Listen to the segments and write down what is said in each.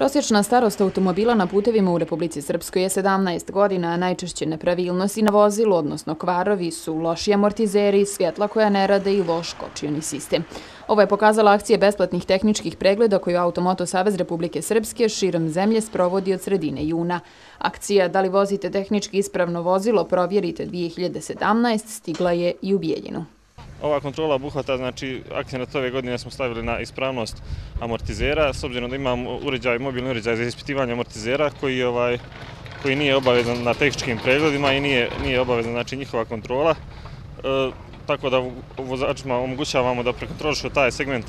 Prosječna starost automobila na putevima u Republici Srpskoj je 17 godina, a najčešće nepravilnosti na vozilu, odnosno kvarovi, su loši amortizeri, svjetla koja ne rade i loš kočioni sistem. Ovo je pokazala akcija besplatnih tehničkih pregleda koju Automoto Savez Republike Srpske širom zemlje sprovodi od sredine juna. Akcija Da li vozite tehnički ispravno vozilo, provjerite 2017, stigla je i u Bijeljinu. Ova kontrola obuhvata, znači akcent ove godine smo stavili na ispravnost amortizera, s obzirom da imam uređaj, mobilni uređaj za ispitivanje amortizera koji, ovaj, koji nije obavezan na tehničkim pregledima i nije, nije obavezan znači, njihova kontrola. E, tako da vozačima omogućavamo da prekontrolišu taj segment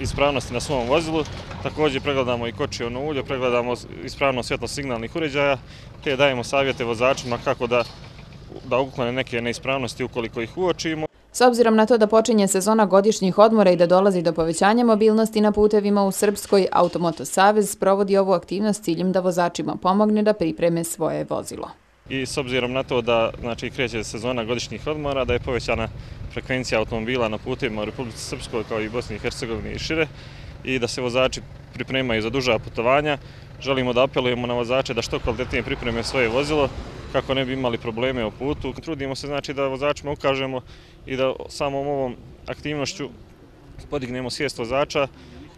ispravnosti na svom vozilu. Također pregledamo i kočiono ulje, pregledamo ispravnost svjetlo-signalnih uređaja, te dajemo savjete vozačima kako da da uklone neke neispravnosti ukoliko ih uočimo. S obzirom na to da počinje sezona godišnjih odmora i da dolazi do povećanja mobilnosti na putevima u Srpskoj, Automoto Savez provodi ovu aktivnost ciljem da vozačima pomogne da pripreme svoje vozilo. I s obzirom na to da znači, kreće sezona godišnjih odmora, da je povećana frekvencija automobila na putevima u Republici Srpskoj kao i Bosni i Hercegovini i šire i da se vozači pripremaju za duža putovanja, želimo da apelujemo na vozače da što kvalitetnije pripreme svoje vozilo kako ne bi imali probleme u putu. Trudimo se znači da vozačima ukažemo i da samom ovom aktivnošću podignemo svijest vozača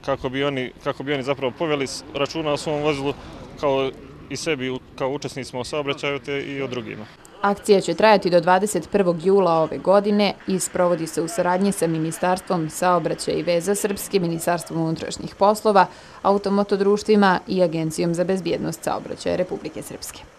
kako bi oni, kako bi oni zapravo poveli računa o svom vozilu kao i sebi kao učesnicima u saobraćaju te i o drugima. Akcija će trajati do 21. jula ove godine i sprovodi se u saradnji sa Ministarstvom saobraćaja i veza Srpske, Ministarstvom unutrašnjih poslova, automotodruštvima i Agencijom za bezbjednost saobraćaja Republike Srpske.